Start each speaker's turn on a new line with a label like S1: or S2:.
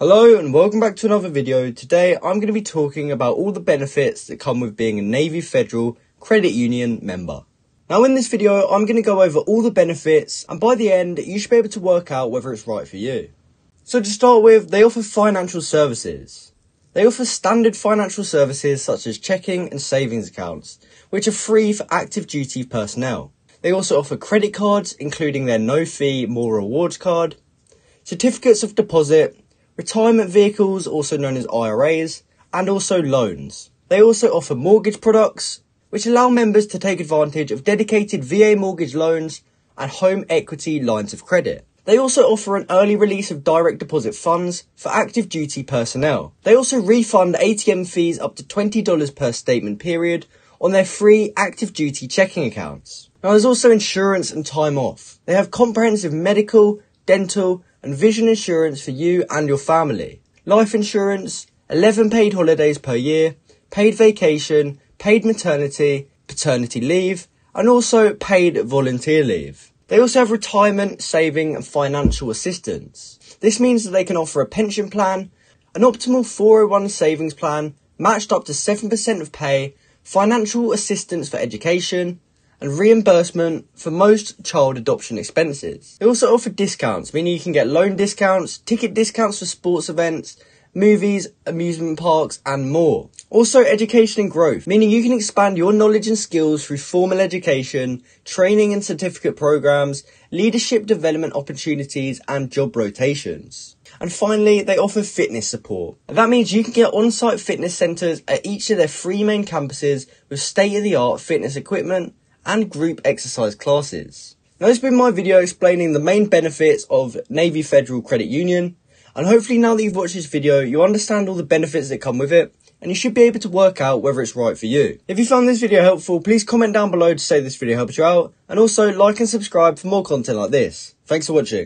S1: Hello and welcome back to another video. Today I'm going to be talking about all the benefits that come with being a Navy Federal Credit Union member. Now in this video I'm going to go over all the benefits and by the end you should be able to work out whether it's right for you. So to start with, they offer financial services. They offer standard financial services such as checking and savings accounts, which are free for active duty personnel. They also offer credit cards, including their no fee more rewards card, certificates of deposit, retirement vehicles, also known as IRAs, and also loans. They also offer mortgage products, which allow members to take advantage of dedicated VA mortgage loans and home equity lines of credit. They also offer an early release of direct deposit funds for active duty personnel. They also refund ATM fees up to $20 per statement period on their free active duty checking accounts. Now there's also insurance and time off. They have comprehensive medical, dental and vision insurance for you and your family. Life insurance, 11 paid holidays per year, paid vacation, paid maternity, paternity leave, and also paid volunteer leave. They also have retirement, saving, and financial assistance. This means that they can offer a pension plan, an optimal 401 savings plan, matched up to 7% of pay, financial assistance for education, and reimbursement for most child adoption expenses. They also offer discounts, meaning you can get loan discounts, ticket discounts for sports events, movies, amusement parks, and more. Also, education and growth, meaning you can expand your knowledge and skills through formal education, training and certificate programs, leadership development opportunities, and job rotations. And finally, they offer fitness support. That means you can get on-site fitness centres at each of their three main campuses with state-of-the-art fitness equipment, and group exercise classes. Now this has been my video explaining the main benefits of Navy Federal Credit Union, and hopefully now that you've watched this video, you understand all the benefits that come with it, and you should be able to work out whether it's right for you. If you found this video helpful, please comment down below to say this video helped you out, and also like and subscribe for more content like this. Thanks for watching.